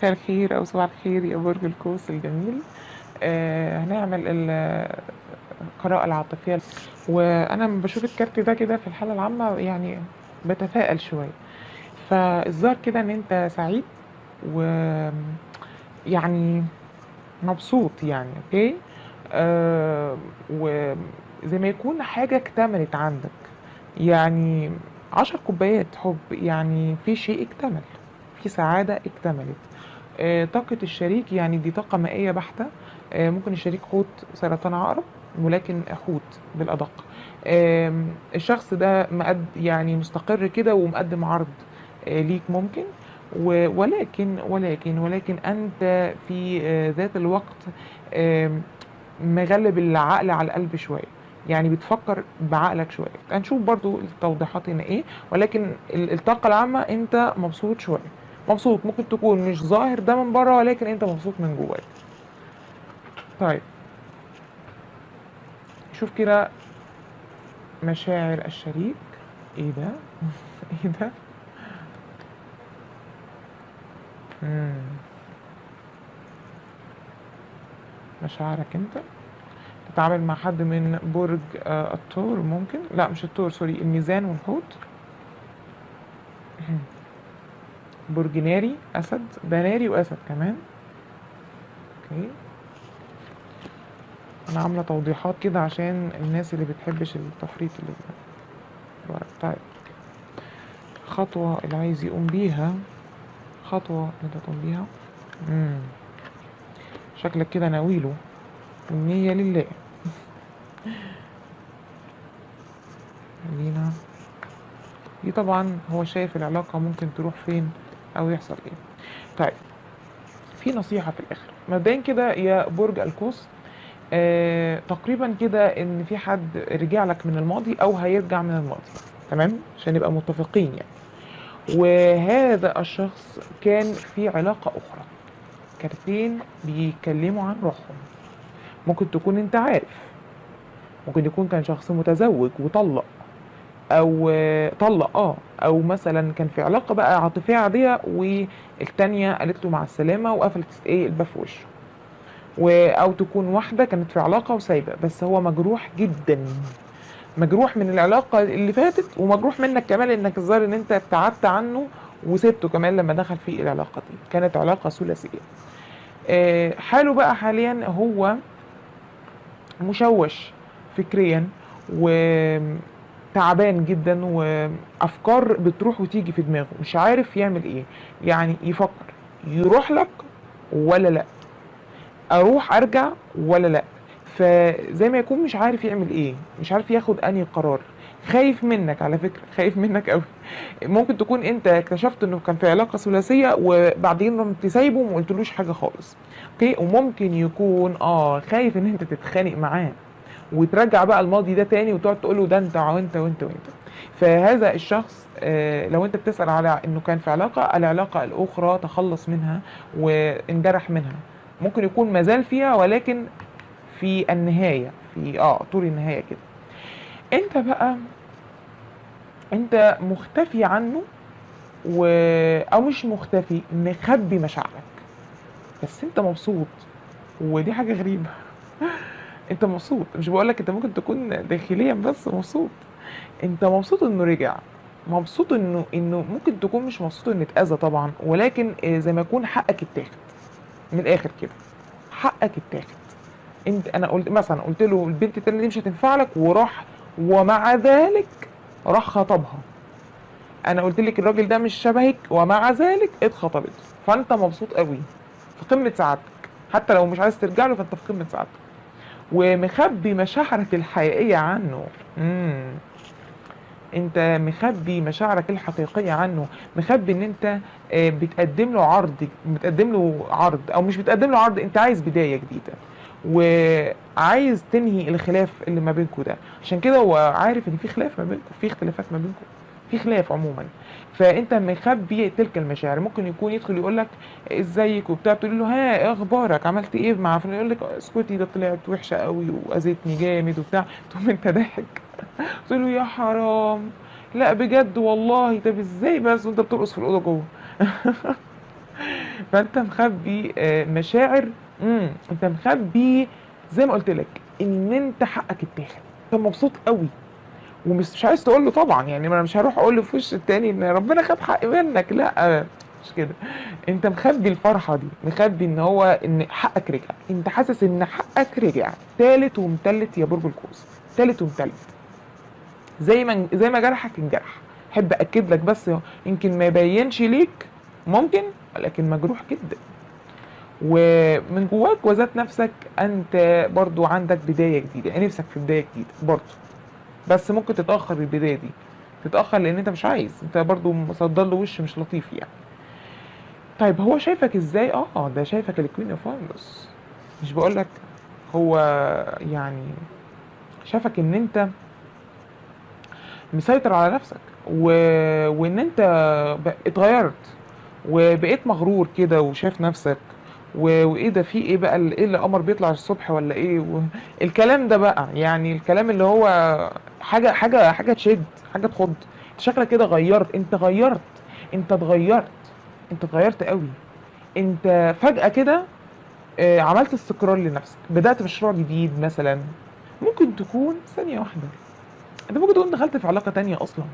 مساء الخير أو صباح الخير يا برج القوس الجميل. آه هنعمل ال- القراءة العاطفية. وأنا لما بشوف الكارت ده كده في الحالة العامة يعني بتفائل شوية. فالظاهر كده إن أنت سعيد و يعني مبسوط يعني أوكي؟ آه وزي ما يكون حاجة اكتملت عندك. يعني عشر كوبايات حب يعني في شيء اكتمل في سعادة اكتملت. طاقة الشريك يعني دي طاقة مائية بحتة آه، ممكن الشريك حوت سرطان عقرب ولكن حوت بالأدق. الشخص ده مقد يعني مستقر كده ومقدم عرض آه، ليك ممكن ولكن ولكن ولكن أنت في آه، ذات الوقت مغلب العقل على القلب شوية. يعني بتفكر بعقلك شوية. هنشوف برضو التوضيحات هنا إيه ولكن ال- الطاقة العامة أنت مبسوط شوية. مبسوط ممكن تكون مش ظاهر ده من بره ولكن أنت مبسوط من جواك. طيب. شوف كده مشاعر الشريك. إيه ده؟ إيه ده. مشاعرك أنت؟ تتعامل مع حد من برج آه، الثور ممكن؟ لا مش الثور sorry الميزان والحوت. برج ناري أسد ده ناري وأسد كمان. okay. أنا عاملة توضيحات كده عشان الناس اللي بتحبش التفريط اللي بره. طيب خطوة اللي عايز يقوم بيها اللي انت تقوم بيها. مم. شكلك كده ناويله. النية لله. خلينا. دي طبعا هو شايف العلاقة ممكن تروح فين؟ أو يحصل إيه. طيب في نصيحة في الآخر. مبدئيا كده يا برج القوس آه تقريبا كده إن في حد رجع لك من الماضي أو هيرجع من الماضي. تمام؟ عشان نبقى متفقين يعني. وهذا الشخص كان في علاقة أخرى. كارتين بيتكلموا عن روحهم. ممكن تكون أنت عارف. ممكن يكون كان شخص متزوج وطلق. أو طلق آه. أو مثلا كان في علاقة بقى عاطفية عادية والتانية قالت له مع السلامة وقفلت إيه الباب في وشه. و- أو تكون واحدة كانت في علاقة وسايبة. بس هو مجروح جدا. مجروح من العلاقة اللي فاتت ومجروح منك كمان إنك الظاهر إن أنت ابتعدت عنه وسبته كمان لما دخل في العلاقة دي. كانت علاقة ثلاثية. آه، حاله بقى حاليا هو مشوش فكريا وتعبان جدا وأفكار بتروح وتيجي في دماغه مش عارف يعمل إيه. يعني يفكر يروح لك ولا لأ؟ أروح أرجع ولا لأ؟ فزي ما يكون مش عارف يعمل إيه مش عارف ياخد أنهي قرار. خايف منك على فكرة خايف منك قوي ممكن تكون أنت اكتشفت إنه كان في علاقة ثلاثية وبعدين رحت سايبه وما قلتلوش حاجة خالص. أوكي؟ وممكن يكون آه خايف إن أنت تتخانق معاه. وترجع بقى الماضي ده تاني وتقعد تقول له ده انت وانت وانت وانت. فهذا الشخص آه لو انت بتسأل على إنه كان في علاقة العلاقة الأخرى تخلص منها وانجرح منها. ممكن يكون مازال فيها ولكن في النهاية في آه طول النهاية كده. انت بقى انت مختفي عنه و... أو مش مختفي مخبي مشاعرك. بس انت مبسوط ودي حاجة غريبة. انت مبسوط. مش بقولك انت ممكن تكون داخليا بس مبسوط. انت مبسوط انه رجع. مبسوط انه انه ممكن تكون مش مبسوط انه اتأذى طبعا ولكن آه، زي ما يكون حقك اتاخد من الآخر كده. حقك اتاخد انت أنا قلت مثلا قلت له البنت التانية دي مش هتنفع لك وراح ومع ذلك راح خطبها. أنا قلت لك الراجل ده مش شبهك ومع ذلك اتخطبت. فانت مبسوط قوي في قمة سعادتك. حتى لو مش عايز ترجع له فانت في قمة سعادتك. ومخبي مشاعرك الحقيقية عنه. امم انت مخبي مشاعرك الحقيقية عنه. مخبي ان انت آه، بتقدم له عرض بتقدم له عرض أو مش بتقدم له عرض انت عايز بداية جديدة. وعايز تنهي الخلاف اللي ما بينكم ده. عشان كده هو عارف ان في خلاف ما بينكم في اختلافات ما بينكم في خلاف عموما. فأنت مخبي تلك المشاعر ممكن يكون يدخل يقول لك إزيك وبتاع تقول له ها إيه أخبارك؟ عملت إيه؟ مع فلان يقول لك أسكتي ده طلعت وحشة قوي وأذتني جامد وبتاع. تقوم أنت ضاحك تقول له يا حرام. لا بجد والله. طب إزاي بس؟ وأنت بترقص في الأوضة جوه. فأنت مخبي آه، مشاعر. أنت مخبي زي ما قلت لك إن أنت حقك اتاخد أنت مبسوط قوي ومش مش عايز تقول له طبعا يعني ما أنا مش هروح أقول له في وش التاني إن ربنا خد حقي منك. لا مش كده. أنت مخبي الفرحة دي مخبي إن هو إن حقك رجع. أنت حاسس إن حقك رجع. تالت ومتلت يا برج القوس. تالت ومتلت. زي ما زي ما جرحك انجرح. أحب اكد لك بس يمكن ما يبينش ليك ممكن لكن مجروح جدا. ومن جواك وذات نفسك أنت برضو عندك بداية جديدة. نفسك في بداية جديدة برضو. بس ممكن تتأخر البداية دي. تتأخر لأن أنت مش عايز. أنت برضو مصدر له وش مش لطيف يعني. طيب هو شايفك إزاي؟ آه ده شايفك ال Queen of Wands مش بقولك هو يعني شافك إن أنت مسيطر على نفسك و... وإن أنت ب... اتغيرت وبقيت مغرور كده وشايف نفسك و... وإيه ده؟ في إيه بقى؟ إيه اللي قمر بيطلع الصبح ولا إيه؟ و... الكلام ده بقى. يعني الكلام اللي هو حاجة حاجة حاجة تشد حاجة تخض. انت شكلك كده غيرت انت غيرت انت اتغيرت انت اتغيرت قوي. انت فجأة كده آه، عملت استقرار لنفسك. بدأت مشروع جديد مثلا. ممكن تكون ثانية واحدة. انت ممكن تكون دخلت في علاقة تانية أصلا.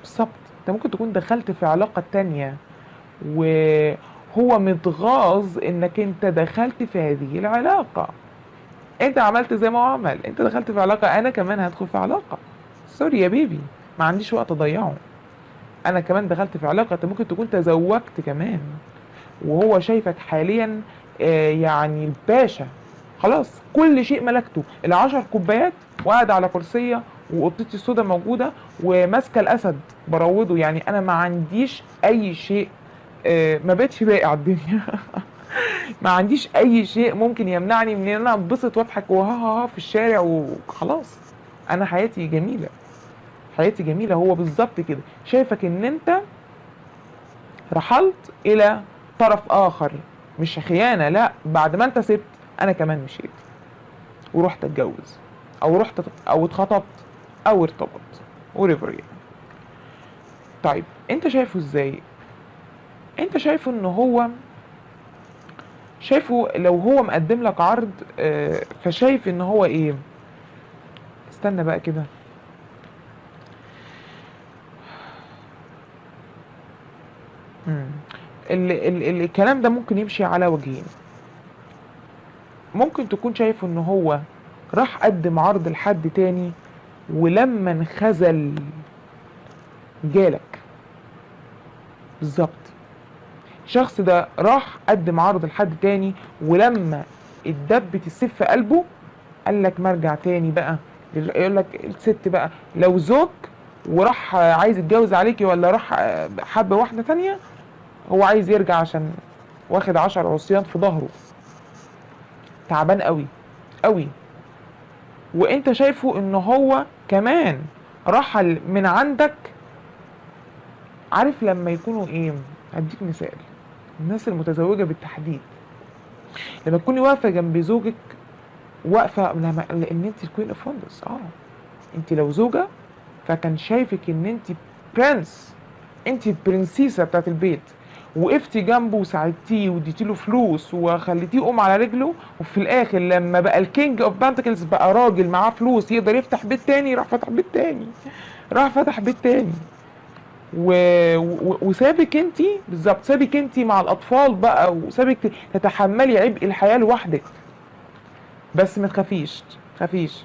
بالظبط. انت ممكن تكون دخلت في علاقة تانية. وهو متغاظ إنك انت دخلت في هذه العلاقة. انت عملت زي ما هو عمل. انت دخلت في علاقة أنا كمان هدخل في علاقة. سوري يا بيبي ما عنديش وقت اضيعه. أنا كمان دخلت في علاقة انت ممكن تكون تزوجت كمان. وهو شايفك حاليا آه، يعني الباشا. خلاص كل شيء ملكته. العشر كوبايات وقاعد على كرسية وقطتي السوداء موجودة وماسكة الأسد بروضه يعني أنا ما عنديش أي شيء آه، ما بقتش باقي على الدنيا. ما عنديش أي شيء ممكن يمنعني من إن أنا أنبسط وأضحك وها ها ها في الشارع وخلاص. أنا حياتي جميلة. حياتي جميلة هو بالظبط كده. شايفك إن أنت رحلت إلى طرف آخر. مش خيانة لا. بعد ما أنت سبت أنا كمان مشيت. ورحت أتجوز. أو رحت أو اتخطبت. أو ارتبط وريفر يعني. طيب أنت شايفه إزاي؟ أنت شايفه إن هو شايفه لو هو مقدم لك عرض آه، فشايف إن هو إيه؟ استنى بقى كده. ال ال الكلام ده ممكن يمشي على وجهين. ممكن تكون شايف إن هو راح قدم عرض لحد تاني ولما انخذل جالك. بالظبط. الشخص ده راح قدم عرض لحد تاني ولما اتدبت السيف في قلبه قال لك مرجع تاني بقى. يقول لك الست بقى لو زوج وراح عايز يتجوز عليكي ولا راح حب واحدة تانية هو عايز يرجع عشان واخد عشر عصيان في ظهره. تعبان قوي قوي. وانت شايفه ان هو كمان رحل من عندك عارف لما يكونوا إيه؟ هديك مثال. الناس المتزوجة بالتحديد. لما تكوني واقفة جنب زوجك واقفة لما لأن انت ال Queen of Wands آه. انت لو زوجة فكان شايفك إن انت prince انت البرنسيسة بتاعت البيت. وقفتي جنبه وساعدتيه واديتي له فلوس وخليتيه يقوم على رجله وفي الآخر لما بقى ال King of Pentacles بقى راجل معاه فلوس يقدر يفتح بيت تاني راح فتح بيت تاني. راح فتح بيت تاني. و... و... وسابك انت بالظبط سابك انت مع الأطفال بقى وسابك تتحملي عبء الحياة لوحدك. بس ما تخافيش تخافيش.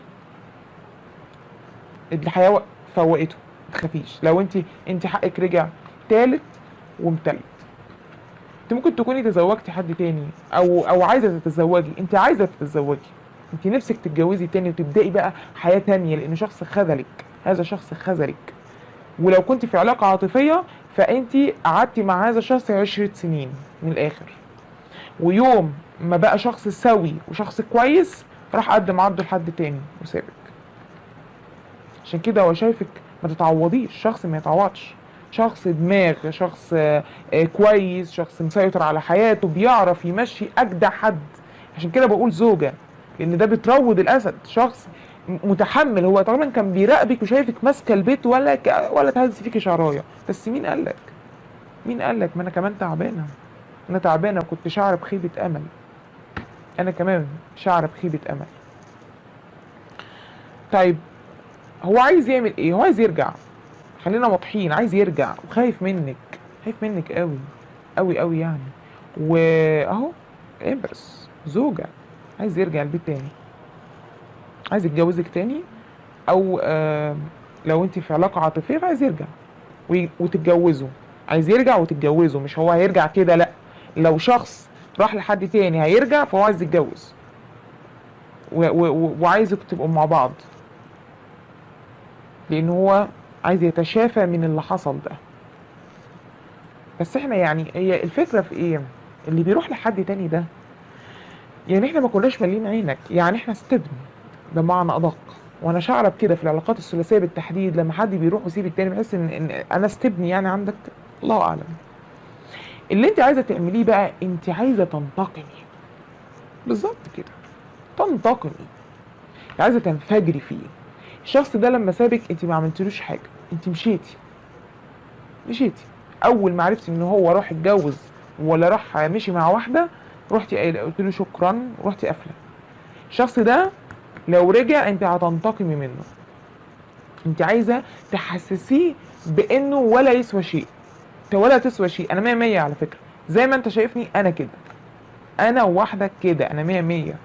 الحياة فوقته ما تخافيش. لو انت انت حقك رجع تالت ومتلت. انت ممكن تكوني تزوجتي حد تاني أو أو عايزة تتزوجي. انت عايزة تتزوجي. انت نفسك تتجوزي تاني وتبدأي بقى حياة تانية لأن شخص خذلك. هذا شخص خذلك. ولو كنت في علاقة عاطفية فأنت قعدتي مع هذا الشخص عشرة سنين من الآخر. ويوم ما بقى شخص سوي وشخص كويس راح قدم عرضه لحد تاني وسابك. عشان كده هو شايفك ما تتعوضيش شخص ما يتعوضش. شخص دماغ شخص آه، كويس شخص مسيطر على حياته بيعرف يمشي أجدع حد. عشان كده بقول زوجة لأن ده بتروض الأسد. شخص متحمل. هو طبعا كان بيراقبك وشايفك ماسكة البيت ولا ك... ولا تهز فيكي شعرايه بس مين قالك مين قالك ما أنا كمان تعبانة. أنا تعبانة وكنت شعره بخيبة أمل. أنا كمان شعره بخيبة أمل. طيب هو عايز يعمل إيه؟ هو عايز يرجع. خلينا واضحين عايز يرجع. وخايف منك. خايف منك قوي قوي قوي يعني. وأهو امبرس زوجة. عايز يرجع البيت تاني. عايز يتجوزك تاني أو آه لو أنت في علاقة عاطفية فعايز يرجع وتتجوزوا عايز يرجع وتتجوزوا مش هو هيرجع كده لأ. لو شخص راح لحد تاني هيرجع فهو عايز يتجوز. وعايزك تبقوا مع بعض. لأن هو عايز يتشافى من اللي حصل ده. بس إحنا يعني هي الفكرة في إيه؟ اللي بيروح لحد تاني ده يعني إحنا ما كناش مالين عينك. يعني إحنا استبن بمعنى أدق. وأنا شعره بكده في العلاقات الثلاثية بالتحديد لما حد بيروح ويسيب التاني بحس إن, إن أنا استبني يعني عندك. الله أعلم. اللي أنت عايزة تعمليه بقى أنت عايزة تنتقمي. بالظبط كده. تنتقمي. عايزة تنفجري فيه. الشخص ده لما سابك أنت ما عملتلوش حاجة. أنت مشيتي. مشيتي. أول ما عرفتي إن هو راح اتجوز ولا راح مشي مع واحدة رحتي قايلة قلت له شكرا ورحتي قافلة. الشخص ده لو رجع انت هتنتقمي منه. انت عايزة تحسسيه بإنه ولا يسوى شيء. انت ولا تسوى شيء. أنا مية مية على فكرة. زي ما انت شايفني أنا كده. أنا وحدك كده. أنا مية مية.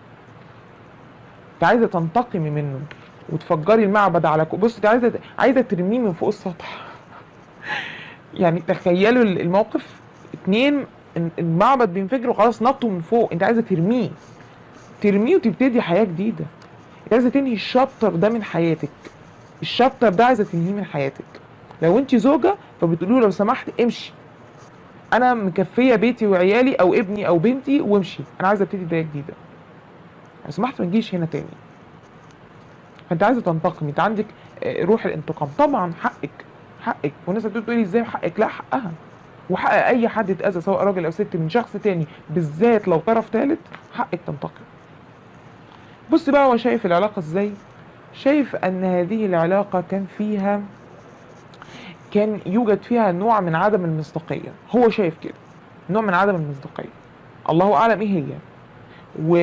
انت عايزة تنتقمي منه وتفجري المعبد على كو... بص انت عايزة عايزة ترميه من فوق السطح. يعني تخيلوا الموقف. اتنين المعبد بينفجر وخلاص نطوا من فوق. انت عايزة ترميه. ترميه وتبتدي حياة جديدة. عايزة تنهي الشابتر ده من حياتك. الشابتر ده عايزة تنهيه من حياتك. لو انت زوجة فبتقولوا لو سمحت امشي. أنا مكفية بيتي وعيالي أو ابني أو بنتي وامشي. أنا عايزة أبتدي بداية جديدة. لو سمحت ما تجيش هنا تاني. فأنت عايزة تنتقم أنت عندك آه، روح الانتقام. طبعا حقك. حقك. والناس هتقول تقولي إزاي حقك؟ لا حقها. وحق أي حد اتاذى سواء راجل أو ست من شخص تاني بالذات لو طرف ثالث حقك تنتقم. بص بقى هو شايف العلاقة إزاي؟ شايف أن هذه العلاقة كان فيها كان يوجد فيها نوع من عدم المصداقية. هو شايف كده نوع من عدم المصداقية. الله أعلم إيه هي. و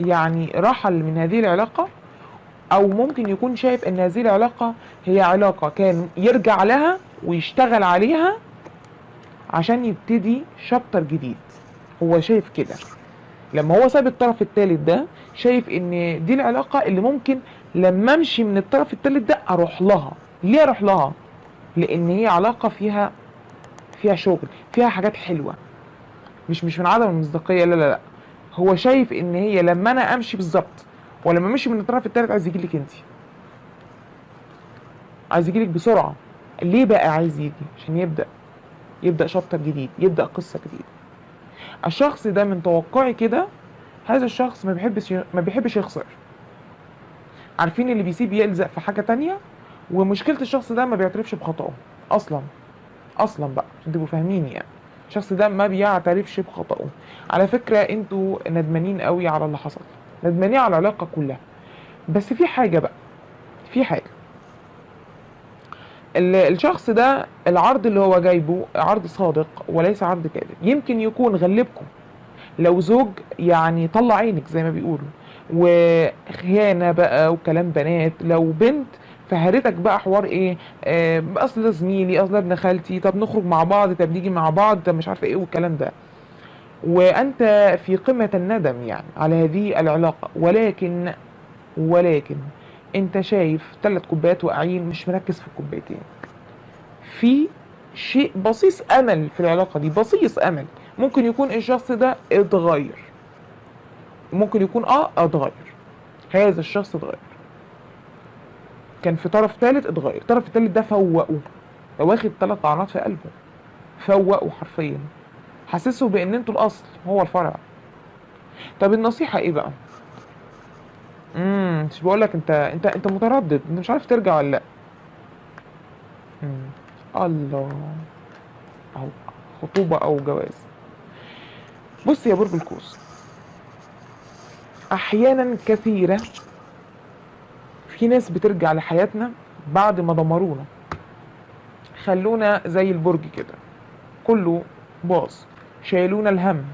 يعني رحل من هذه العلاقة أو ممكن يكون شايف أن هذه العلاقة هي علاقة كان يرجع لها ويشتغل عليها عشان يبتدي شابتر جديد. هو شايف كده. لما هو ساب الطرف الثالث ده شايف إن دي العلاقة اللي ممكن لما أمشي من الطرف الثالث ده أروح لها. ليه أروح لها؟ لأن هي علاقة فيها فيها شغل فيها حاجات حلوة. مش مش من عدم المصداقية لا لا لا. هو شايف إن هي لما أنا أمشي بالظبط ولما مشي من الطرف الثالث عايز يجي لك انت عايز يجي لك بسرعة. ليه بقى عايز يجي؟ عشان يبدأ يبدأ شابتر جديد يبدأ قصة جديدة. الشخص ده من توقعي كده هذا الشخص ما بيحبش ما بيحبش يخسر. عارفين اللي بيسيب يلزق في حاجة تانية؟ ومشكلة الشخص ده ما بيعترفش بخطأه. أصلا أصلا بقى عشان تبقوا فاهمين يعني. الشخص ده ما بيعترفش بخطأه. على فكرة أنتوا ندمانين قوي على اللي حصل. ندمانين على العلاقة كلها. بس في حاجة بقى في حاجة. الشخص ده العرض اللي هو جايبه عرض صادق وليس عرض كاذب. يمكن يكون غلبكم. لو زوج يعني طلع عينك زي ما بيقولوا وخيانة بقى وكلام بنات لو بنت فهرتك بقى حوار إيه؟ آه أصل ده زميلي أصل ابن خالتي طب نخرج مع بعض طب نيجي مع بعض طب مش عارفة إيه والكلام ده. وأنت في قمة الندم يعني على هذه العلاقة. ولكن ولكن انت شايف ثلاث كوبايات واقعين مش مركز في الكوبايتين. في شيء بصيص أمل في العلاقة دي بصيص أمل. ممكن يكون الشخص ده اتغير. ممكن يكون آه اتغير. هذا الشخص اتغير. كان في طرف ثالث اتغير. الطرف الثالث ده فوقه. واخد ثلاث طعنات في قلبه. فوقه حرفيا. حسسه بأن أنتوا الأصل هو الفرع. طب النصيحة إيه بقى؟ امم مش بقول لك انت انت انت متردد. انت مش عارف ترجع ولا لا. الله. اهو خطوبة أو جواز. بص يا برج القوس. أحيانا كثيرة في ناس بترجع لحياتنا بعد ما دمرونا. خلونا زي البرج كده. كله باظ. شايلونا الهم.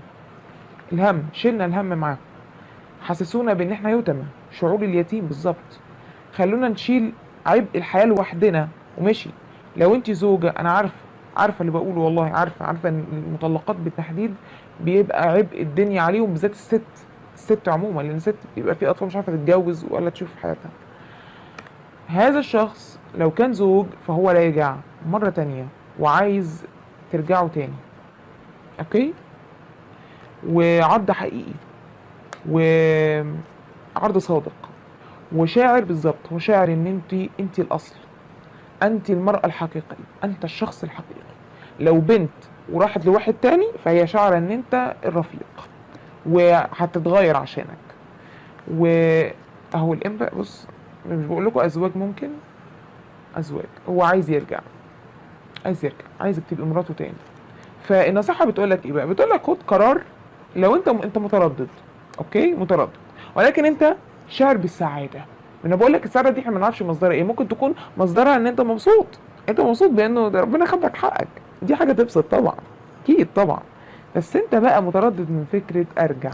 الهم. شلنا الهم معاهم. حسسونا بإن إحنا يتامى شعور اليتيم بالظبط خلونا نشيل عبء الحياة لوحدنا ومشي لو أنت زوجة أنا عارفه عارفة اللي بقوله والله عارفة عارفة إن المطلقات بالتحديد بيبقى عبء الدنيا عليهم بالذات الست الست عموما لأن الست بيبقى في أطفال مش عارفة تتجوز ولا تشوف حياتها. هذا الشخص لو كان زوج فهو راجع مرة تانية وعايز ترجعوا تاني. أوكي؟ وعرض حقيقي. وعرض صادق. وشاعر بالظبط هو شاعر إن أنت أنت الأصل أنت المرأة الحقيقية أنت الشخص الحقيقي. لو بنت وراحت لواحد تاني فهي شاعرة إن أنت الرفيق. وهتتغير عشانك. وأهو الإنباء بص مش بقول لكم أزواج ممكن؟ أزواج. هو عايز يرجع. عايز يرجع. عايزك تبقى مراته تاني. فالنصيحة بتقول لك إيه بقى؟ بتقول لك خد قرار لو أنت أنت متردد أوكي؟ متردد ولكن أنت شاعر بالسعادة. أنا بقول لك السعادة دي إحنا ما نعرفش مصدرها إيه. ممكن تكون مصدرها إن أنت مبسوط. أنت مبسوط بأنه ربنا خد لك حقك. دي حاجة تبسط طبعا. أكيد طبعا. بس أنت بقى متردد من فكرة أرجع.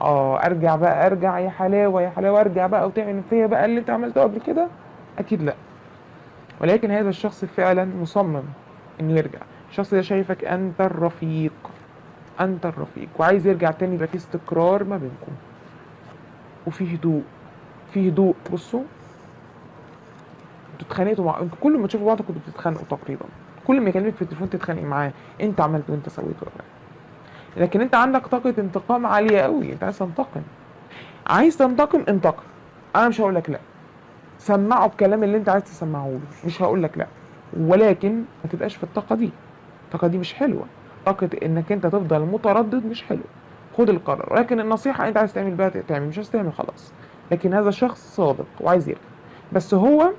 آه أرجع بقى أرجع يا حلاوة يا حلاوة أرجع بقى وتعمل فيا بقى اللي أنت عملته قبل كده؟ أكيد لأ. ولكن هذا الشخص فعلا مصمم إنه يرجع. الشخص ده شايفك أنت الرفيق. أنت الرفيق. وعايز يرجع تاني يبقى في استقرار ما بينكم. وفي هدوء. في هدوء. بصوا. أنتوا اتخانقتوا مع أنتوا كل ما تشوفوا بعض كنتوا بتتخانقوا تقريبا. كل ما يكلمك في التليفون تتخانقي معاه. انت عملت وانت سويت ولا لكن انت عندك طاقة انتقام عالية قوي. انت عايز تنتقم. عايز تنتقم انتقم. أنا مش هقول لك لا. سمعه بكلام اللي انت عايز تسمعه له. مش هقول لك لا. ولكن ما تبقاش في الطاقة دي. الطاقة دي مش حلوة. طاقة إنك أنت تفضل متردد مش حلو. خد القرار. ولكن النصيحة أنت عايز تعمل بها تعمل مش عايز تعمل خلاص. لكن هذا شخص صادق وعايز يرجع بس هو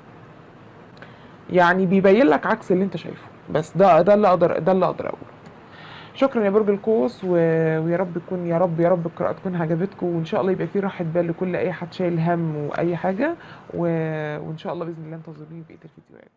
يعني بيبين لك عكس اللي أنت شايفه. بس ده ده اللي أقدر ده اللي أقدر أقوله. شكرا يا برج القوس و... ويا رب تكون يا رب يا رب القراءة تكون عجبتكم وإن شاء الله يبقى في راحة بال لكل أي حد شايل هم وأي حاجة و... وإن شاء الله بإذن الله انتظروني في بقية الفيديوهات